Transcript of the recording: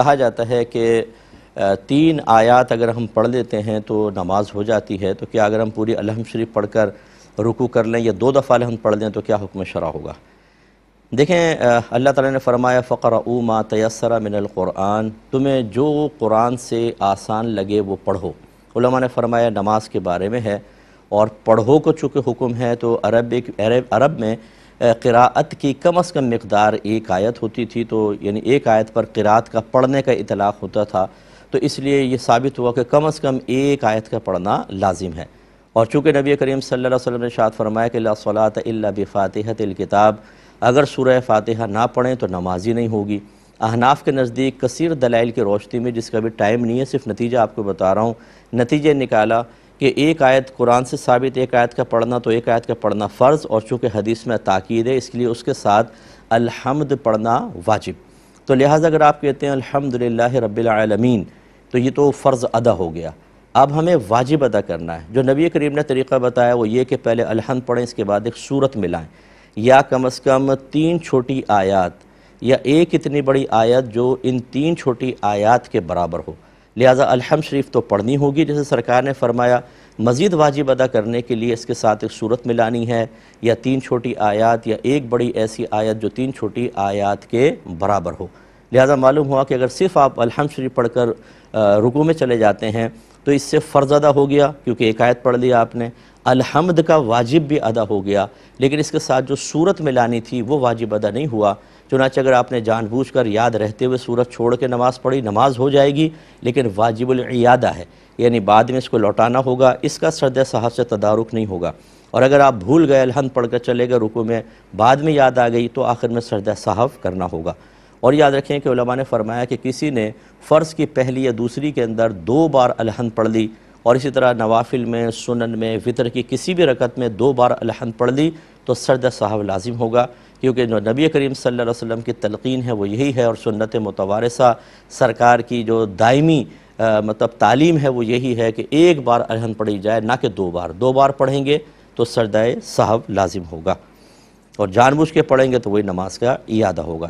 کہا جاتا ہے کہ تین آیات اگر ہم پڑھ لیتے ہیں تو نماز ہو جاتی ہے، تو کیا اگر ہم پوری الحم شریف پڑھ کر رکو کر لیں یا دو دفعہ الحمد پڑھ لیں تو کیا حکم شرع ہوگا؟ دیکھیں اللہ تعالیٰ نے فرمایا فقر ما تیسر من القرآن، تمہیں جو قرآن سے آسان لگے وہ پڑھو۔ علماء نے فرمایا، نماز کے بارے میں ہے اور پڑھو کو چونکہ حکم ہے، تو عرب عرب میں قراءت کی کم از کم مقدار ایک آیت ہوتی تھی تو یعنی ایک آیت پر قراءت کا پڑھنے کا اطلاق ہوتا تھا، تو اس لیے یہ ثابت ہوا کہ کم از کم ایک آیت کا پڑھنا لازم ہے۔ اور چونکہ نبی کریم صلی اللہ علیہ وسلم نے شاعت فرمایا کہ اللہ صلاۃ اللہ بفاتحت الکتاب، اگر سورہ فاتحہ نہ پڑھیں تو نمازی نہیں ہوگی۔ احناف کے نزدیک کثیر دلائل کی روشنی میں، جس کا بھی ٹائم نہیں ہے، صرف نتیجہ آپ کو بتا رہا ہوں۔ نتیجہ نکالا۔ کہ ایک آیت قرآن سے ثابت، ایک آیت کا پڑھنا تو ایک آیت کا پڑھنا فرض، اور چونکہ حدیث میں تاکید ہے، اس لیے اس کے ساتھ الحمد پڑھنا واجب۔ تو لہٰذا اگر آپ کہتے ہیں الحمدللہ رب العالمین، تو یہ تو فرض ادا ہو گیا۔ اب ہمیں واجب ادا کرنا ہے۔ جو نبی کریم نے طریقہ بتایا وہ یہ کہ پہلے الحمد پڑھیں، اس کے بعد ایک صورت ملائیں۔ یا کم از کم تین چھوٹی آیات یا ایک اتنی بڑی آیت جو ان تین چھوٹی آیات کے برابر ہو۔ لہٰذا الحم شریف تو پڑھنی ہوگی، جیسے سرکار نے فرمایا، مزید واجب ادا کرنے کے لیے اس کے ساتھ ایک صورت ملانی ہے، یا تین چھوٹی آیات یا ایک بڑی ایسی آیت جو تین چھوٹی آیات کے برابر ہو۔ لہٰذا معلوم ہوا کہ اگر صرف آپ الحمد شریف پڑھ کر رکو میں چلے جاتے ہیں، تو اس سے فرض ادا ہو گیا، کیونکہ ایک آیت پڑھ لیا آپ نے، الحمد کا واجب بھی ادا ہو گیا۔ لیکن اس کے ساتھ جو صورت ملانی تھی، وہ واجب ادا نہیں ہوا۔ چنانچہ اگر آپ نے جان بوجھ کر یاد رہتے ہوئے صورت چھوڑ کے نماز پڑھی، نماز ہو جائے گی، لیکن واجب العیادہ ہے۔ یعنی بعد میں اس کو لوٹانا ہوگا، اس کا سرد صاحب سے تدارک نہیں ہوگا۔ اور اگر آپ بھول گئے، الحمد پڑھ کر چلے گئے رکو میں بعد میں یاد آ گئی، تو آخر میں سرد صحف کرنا ہوگا۔ اور یاد رکھیں کہ علماء نے فرمایا کہ کسی نے فرض کی پہلی یا دوسری کے اندر دو بار الحمد پڑھ لی اور اسی طرح نوافل میں، سنن میں، وطر کی کسی بھی رکعت میں دو بار الحمد پڑھ لی تو سرد صاحب لازم ہوگا، کیونکہ جو نبی کریم صلی اللہ علیہ وسلم کی تلقین ہے وہ یہی ہے اور سنت متوارثہ سرکار کی جو دائمی مطلب تعلیم ہے وہ یہی ہے کہ ایک بار الحمد پڑھی جائے، نہ کہ دو بار۔ دو بار پڑھیں گے تو سردہ صاحب لازم ہوگا اور جان بوجھ کے پڑھیں گے تو وہی نماز کا ایادہ ہوگا۔